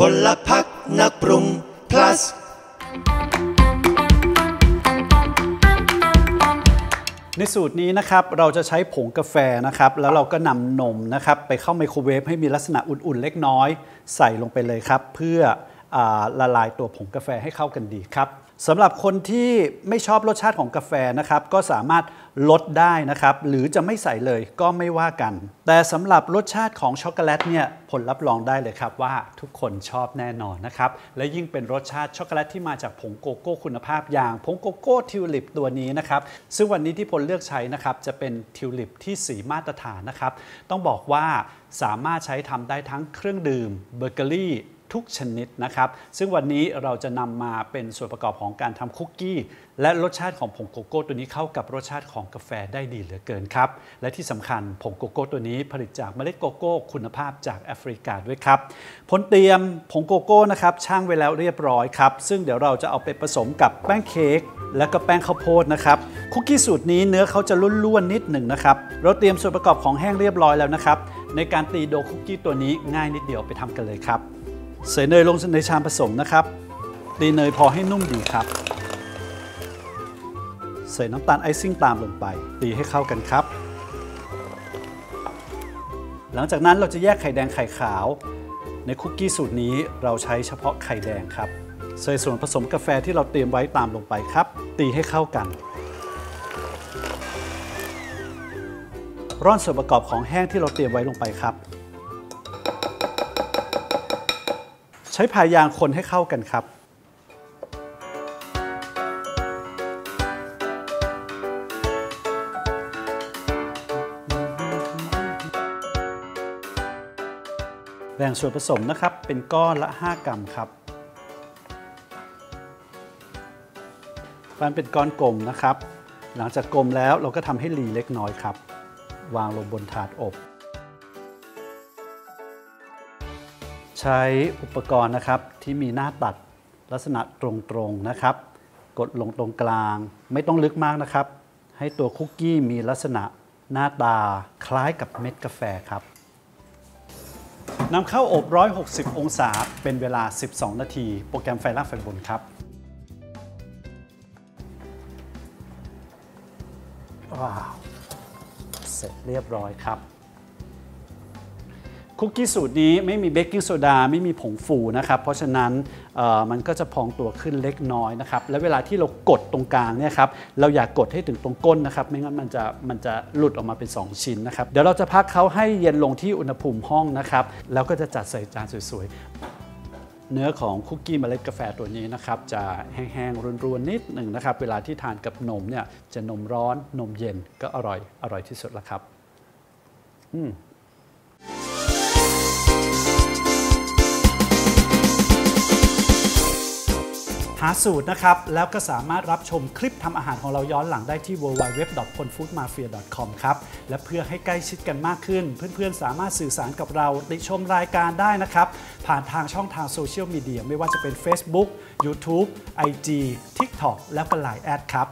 พลพักนักปรุง plus ในสูตรนี้นะครับเราจะใช้ผงกาแฟนะครับ แล้วเราก็นำนมนะครับ ไปเข้าไมโครเวฟให้มีลักษณะอุ่นๆเล็กน้อย ใส่ลงไปเลยครับ เพื่ออละลายตัวผงกาแฟให้เข้ากันดีครับ สำหรับคนที่ไม่ชอบรสชาติของกาแฟนะครับ ก็สามารถลดได้นะครับ หรือจะไม่ใส่เลยก็ไม่ว่ากัน แต่สำหรับรสชาติของช็อกโกแลตเนี่ยผลรับรองได้เลยครับว่าทุกคนชอบแน่นอนนะครับ และยิ่งเป็นรสชาติช็อกโกแลตที่มาจากผงโกโก้คุณภาพอย่างผงโกโก้ทิวลิปตัวนี้นะครับ ซึ่งวันนี้ที่พลเลือกใช้นะครับจะเป็นทิวลิปที่สีมาตรฐานนะครับ ต้องบอกว่าสามารถใช้ทำได้ทั้งเครื่องดื่มเบเกอรี่ ทุกชนิดนะครับ ซึ่งวันนี้เราจะนำมาเป็นส่วนประกอบของการทำคุกกี้ และรสชาติของผงโกโก้ตัวนี้เข้ากับรสชาติของกาแฟได้ดีเหลือเกินครับ และที่สำคัญผงโกโก้ตัวนี้ผลิตจากเมล็ดโกโก้คุณภาพจากแอฟริกาด้วยครับผลเตรียมผงโกโก้นะครับช่างไว้แล้วเรียบร้อยครับ ซึ่งเดี๋ยวเราจะเอาไปผสมกับแป้งเค้กและก็แป้งข้าวโพดนะครับคุกกี้สูตรนี้เนื้อเขาจะล้วนๆนิดหนึ่งนะครับเราเตรียมส่วนประกอบของแห้งเรียบร้อยแล้วนะครับในการตีโดคุกกี้ตัวนี้ง่ายนิดเดียวไปทำกันเลยครับ ใส่เนยลงในชามผสมนะครับตีเนยพอให้นุ่มดีครับ ใส่น้ำตาลไอซิ่งตามลงไป ตีให้เข้ากันครับ หลังจากนั้นเราจะแยกไข่แดงไข่ขาว ในคุกกี้สูตรนี้เราใช้เฉพาะไข่แดงครับ ใส่ส่วนผสมกาแฟที่เราเตรียมไว้ตามลงไปครับ ตีให้เข้ากัน ร่อนส่วนประกอบของแห้งที่เราเตรียมไว้ลงไปครับ ใช้พายางคนให้เข้ากันครับ แบ่งส่วนผสมนะครับเป็นก้อนละ 5 กรัมครับปั้นเป็นก้อนกลมนะครับ หลังจากกลมแล้วเราก็ทำให้รีเล็กน้อยครับ วางลงบนถาดอบ ใช้อุปกรณ์นะครับที่มีหน้าตัดลักษณะตรงๆนะครับ กดลงตรงกลางไม่ต้องลึกมากนะครับ ให้ตัวคุกกี้มีลักษณะหน้าตาคล้ายกับเม็ดกาแฟครับนำเข้าอบ 160 องศาเป็นเวลา 12 นาที โปรแกรมไฟล่างไฟบนครับว้าว เสร็จเรียบร้อยครับ คุกกี้สูตรนี้ไม่มีเบกกิ้งโซดาไม่มีผงฟูนะครับ เพราะฉะนั้นมันก็จะพองตัวขึ้นเล็กน้อยนะครับ และเวลาที่เรากดตรงกลางเนี่ยครับเราอยากกดให้ถึงตรงก้นนะครับ ไม่งั้นมันจะมันจะหลุดออกมาเป็น 2 ชิ้นนะครับ เดี๋ยวเราจะพักเขาให้เย็นลงที่อุณหภูมิห้องนะครับ แล้วก็จะจัดใส่จานสวยๆ เนื้อของคุกกี้เมล็ดกาแฟตัวนี้นะครับ จะแห้งๆรวนๆ นิดหนึ่งนะครับ เวลาที่ทานกับนมเนี่ยจะนมร้อนนมเย็นก็อร่อยอร่อยที่สุดแล้วครับ อืมาสูตรนะครับ แล้วก็สามารถรับชมคลิปทำอาหารของเราย้อนหลังได้ที่ www.ponfoodmafia.com ครับ และเพื่อให้ใกล้ชิดกันมากขึ้น เพื่อนๆ สามารถสื่อสารกับเราติชมรายการได้นะครับ ผ่านทางช่องทางโซเชียลมีเดียไม่ว่าจะเป็น Facebook YouTube IG TikTok และก็ Line แอดครับ